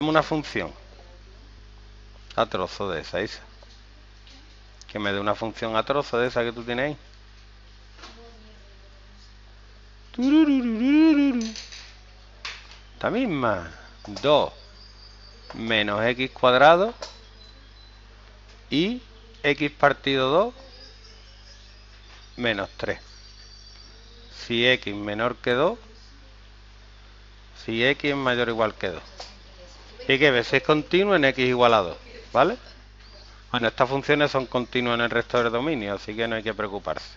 una función a trozo de esa, esa. Que me dé una función a trozo de esa que tú tienes ahí. Esta misma. 2 menos x cuadrado y x partido 2 menos 3. Si x menor que 2, si x es mayor o igual que 2. Y que veces es continuo en x igual a 2, ¿vale? Bueno, estas funciones son continuas en el resto del dominio, así que no hay que preocuparse.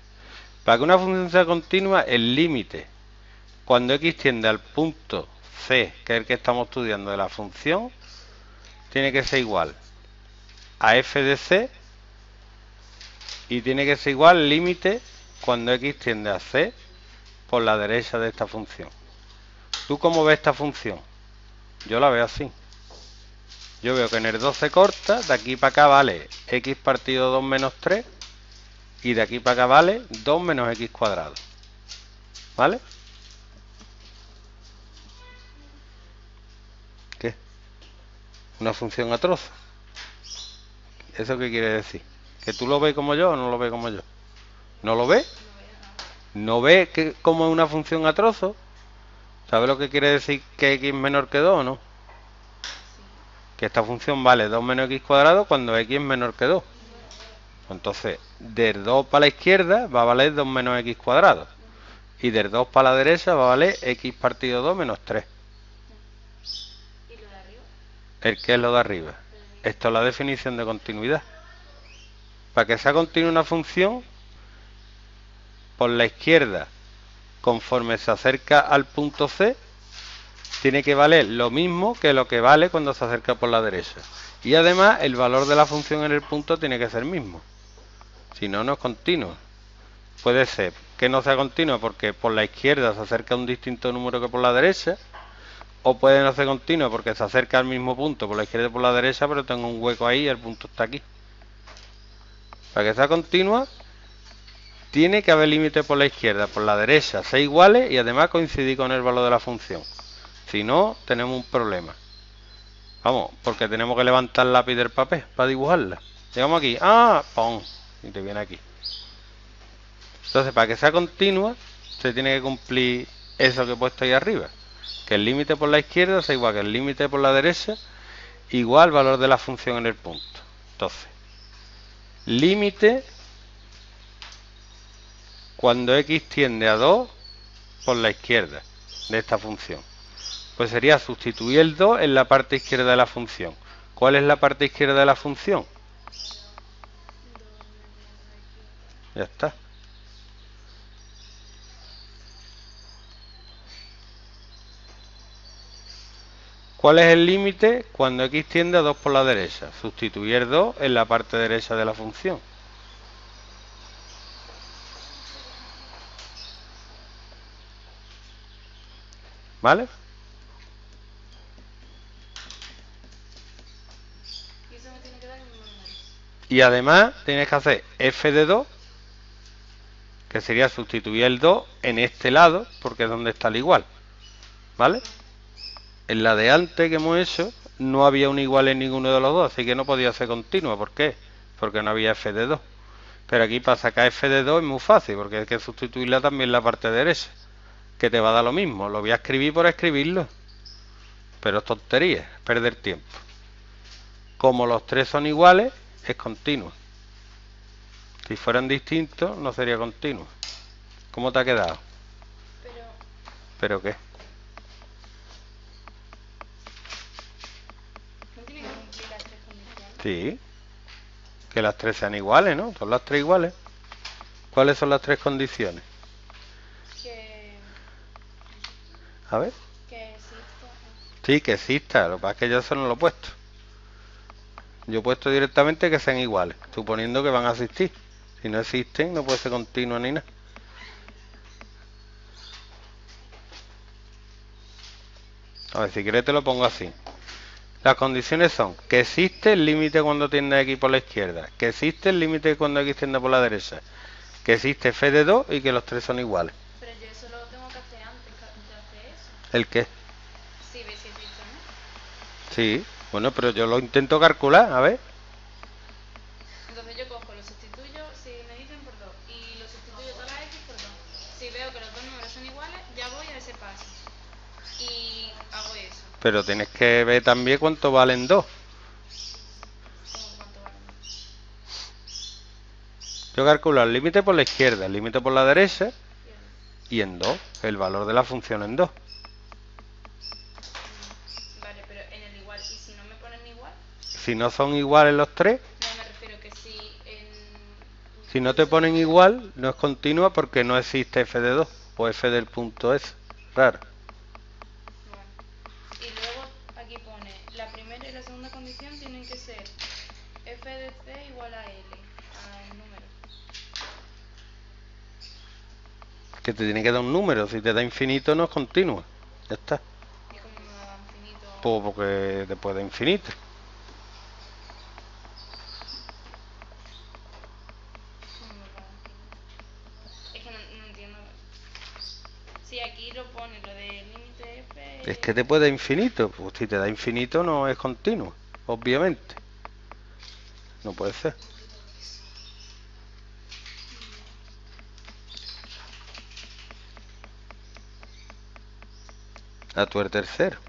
Para que una función sea continua, el límite, cuando x tiende al punto c, que es el que estamos estudiando de la función, tiene que ser igual a f de c y tiene que ser igual al límite cuando x tiende a c por la derecha de esta función. ¿Tú cómo ves esta función? Yo la veo así. Yo veo que en el 2 se corta, de aquí para acá vale x partido 2 menos 3 y de aquí para acá vale 2 menos x cuadrado. ¿Vale? ¿Qué? Una función a trozo. ¿Eso qué quiere decir? ¿Que tú lo ves como yo o no lo ves como yo? ¿No lo ves? ¿No ves que como es una función a trozo? ¿Sabes lo que quiere decir que x es menor que 2 o no? Que esta función vale 2 menos x cuadrado cuando x es menor que 2. Entonces, del 2 para la izquierda va a valer 2 menos x cuadrado. Y del 2 para la derecha va a valer x partido 2 menos 3. ¿Y lo de arriba? ¿El qué es lo de arriba? Esto es la definición de continuidad. Para que sea continua una función, por la izquierda, conforme se acerca al punto C, tiene que valer lo mismo que lo que vale cuando se acerca por la derecha. Y además, el valor de la función en el punto tiene que ser mismo. Si no, no es continuo. Puede ser que no sea continuo porque por la izquierda se acerca un distinto número que por la derecha, o puede no ser continuo porque se acerca al mismo punto por la izquierda y por la derecha, pero tengo un hueco ahí y el punto está aquí. Para que sea continua, tiene que haber límite por la izquierda, por la derecha, ser iguales y además coincidir con el valor de la función. Si no, tenemos un problema. Vamos, porque tenemos que levantar lápiz del papel para dibujarla. Llegamos aquí, ¡ah! ¡Pum! Y te viene aquí. Entonces, para que sea continua, se tiene que cumplir eso que he puesto ahí arriba. Que el límite por la izquierda sea igual que el límite por la derecha, igual valor de la función en el punto. Entonces, límite cuando x tiende a 2 por la izquierda de esta función. Pues sería sustituir el 2 en la parte izquierda de la función. ¿Cuál es la parte izquierda de la función? Ya está. ¿Cuál es el límite cuando x tiende a 2 por la derecha? Sustituir 2 en la parte derecha de la función. ¿Vale? Y eso me tiene que dar el mismo número. Y además tienes que hacer f de 2, que sería sustituir el 2 en este lado, porque es donde está el igual. ¿Vale? En la de antes que hemos hecho, no había un igual en ninguno de los dos, así que no podía ser continua. ¿Por qué? Porque no había f de 2. Pero aquí para sacar f de 2 es muy fácil, porque hay que sustituirla también la parte derecha, que te va a dar lo mismo. Lo voy a escribir por escribirlo. Pero es tontería, perder tiempo. Como los tres son iguales, es continuo. Si fueran distintos, no sería continuo. ¿Cómo te ha quedado? Pero, ¿Pero qué? ¿no tiene que cumplir las tres condiciones? Sí. Que las tres sean iguales, ¿no? Son las tres iguales. ¿Cuáles son las tres condiciones? Que, A ver. que exista... Sí, que exista. Lo que pasa es que yo eso no lo he puesto. Yo he puesto directamente que sean iguales, suponiendo que van a existir. Si no existen, no puede ser continua ni nada. A ver, si quieres te lo pongo así. Las condiciones son que existe el límite cuando tiende x por la izquierda, que existe el límite cuando x tiende por la derecha, que existe f de 2 y que los tres son iguales. Pero yo eso lo tengo que hacer antes de hacer eso. ¿El qué? Sí, si existe o Sí, bueno, pero yo lo intento calcular, a ver. Entonces yo cojo, lo sustituyo, si me dicen por 2, y lo sustituyo todas las x por 2. Si veo que los dos números son iguales, ya voy a ese paso. Y hago eso. Pero tienes que ver también cuánto valen dos. Como cuánto vale. Yo calculo el límite por la izquierda, el límite por la derecha y en 2, el valor de la función en 2. Si no son iguales los tres, No me refiero que si en... si no te ponen igual, no es continua porque no existe f de 2 o f del punto S. Raro. Y luego aquí pone, la primera y la segunda condición tienen que ser f de c igual a l, al número. Que te tiene que dar un número, si te da infinito no es continua. Ya está. Y como me da infinito... Pues porque después de infinito. ¿cómo me da infinito? Es que no, no entiendo. Si aquí lo pone, lo del límite que te puede infinito. Pues si te da infinito no es continua, obviamente. No puede ser. A tu el tercero.